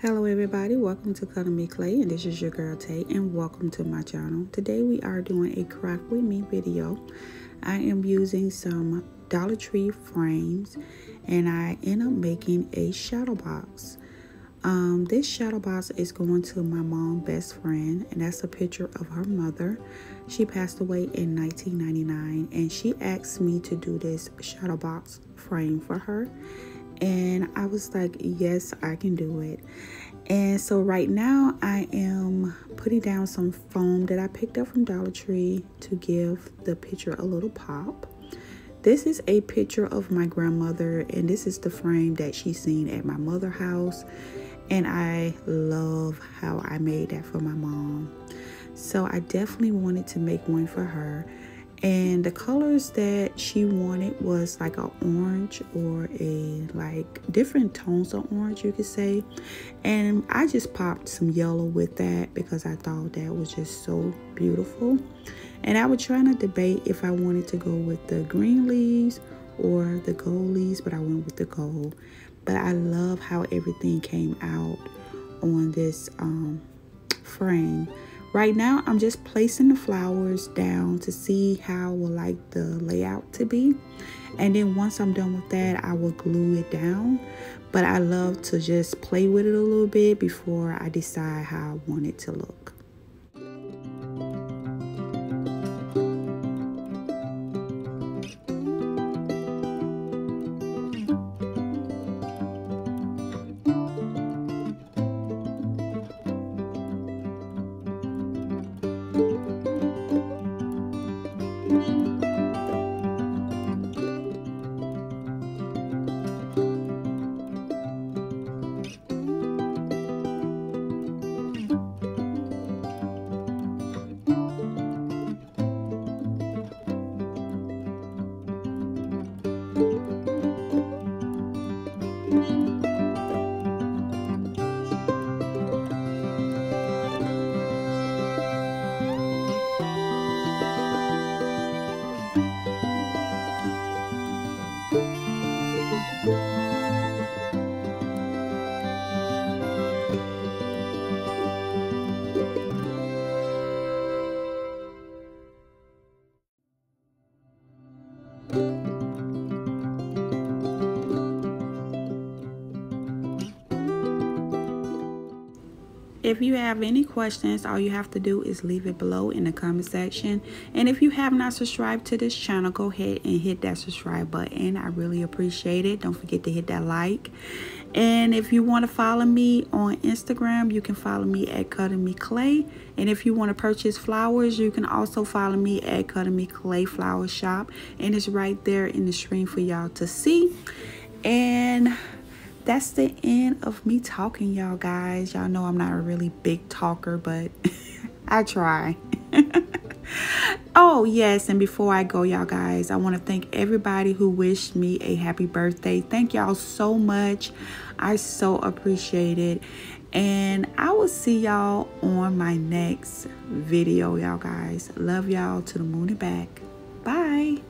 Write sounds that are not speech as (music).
Hello everybody, welcome to Cuttle Me Clay and this is your girl Tay and welcome to my channel. Today we are doing a craft with me video. I am using some Dollar Tree frames and I end up making a shadow box. Um, this shadow box is going to my mom best friend and that's a picture of her mother. She passed away in 1999 and she asked me to do this shadow box frame for her and I was like, yes, I can do it. And so right now I am putting down some foam that I picked up from Dollar Tree to give the picture a little pop. This is a picture of my grandmother and this is the frame that she's seen at my mother house. And I love how I made that for my mom. So I definitely wanted to make one for her and the colors that she wanted was like a orange or a like different tones of orange you could say. And i just popped some yellow with that because i thought that was just so beautiful. And i was trying to debate if i wanted to go with the green leaves or the gold leaves but i went with the gold. But i love how everything came out on this um, frame Right now, I'm just placing the flowers down to see how I would like the layout to be. And then once I'm done with that, I will glue it down. But I love to just play with it a little bit before I decide how I want it to look. you If you have any questions, all you have to do is leave it below in the comment section. And if you have not subscribed to this channel, go ahead and hit that subscribe button. I really appreciate it. Don't forget to hit that like. And if you want to follow me on Instagram, you can follow me at Cuttle Me Clay. And if you want to purchase flowers, you can also follow me at Cuttle Me Clay Flower Shop. And it's right there in the screen for y'all to see. And that's the end of me talking, y'all guys. Y'all know I'm not a really big talker, but (laughs) I try. (laughs) oh, yes. And before I go, y'all guys, I want to thank everybody who wished me a happy birthday. Thank y'all so much. I so appreciate it. And I will see y'all on my next video, y'all guys. Love y'all to the moon and back. Bye.